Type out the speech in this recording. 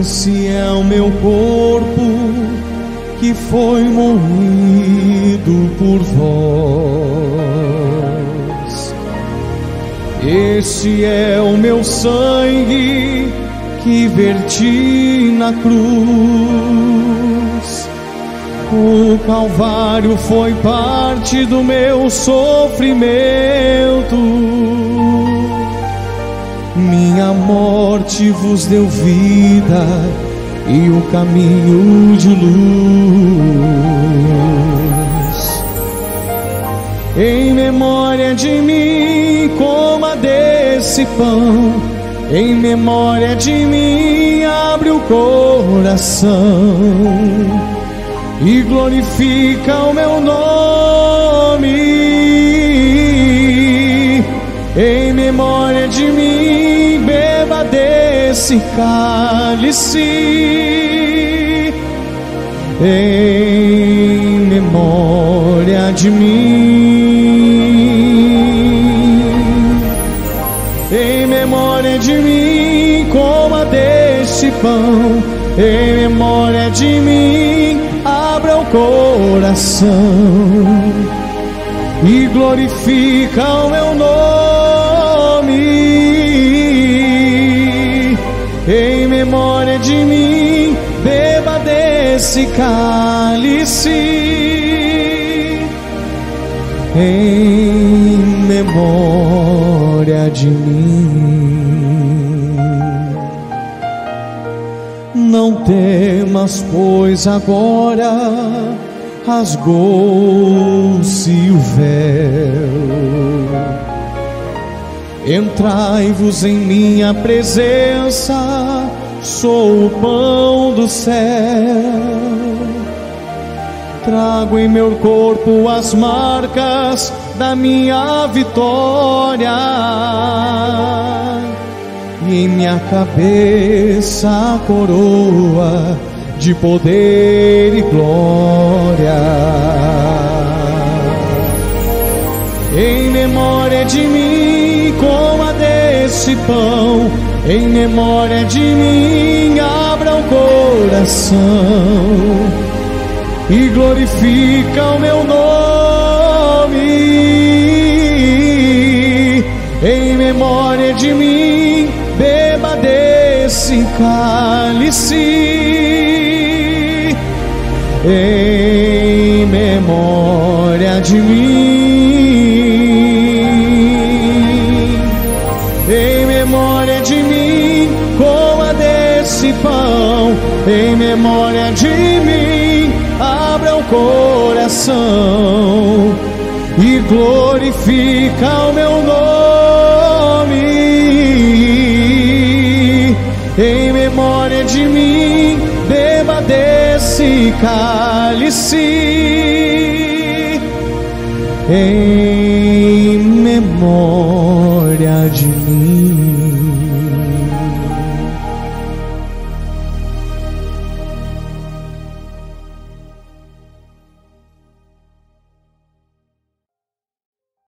Esse é o meu corpo que foi moído por vós. Este é o meu sangue que verti na cruz. O Calvário foi parte do meu sofrimento minha morte vos deu vida e o caminho de luz. Em memória de mim, coma desse pão. Em memória de mim, abre o coração e glorifica o meu nome. Desse cálice em memória de mim, em memória de mim, coma deste pão, em memória de mim, abra o coração. E glorifica o meu nome de mim, beba desse cálice. Em memória de mim. Não temas, pois agora rasgou-se o véu Entrai-vos em minha presença, sou o pão do céu. Trago em meu corpo as marcas da minha vitória, e em minha cabeça a coroa de poder e glória. Em memória de mim esse pão em memória de mim, abra o coração e glorifica o meu nome. Em memória de mim, beba desse cálice. Em memória de mim pão em memória de mim. Abra o coração e glorifica o meu nome. Em memória de mim, beba desse cálice. Em memória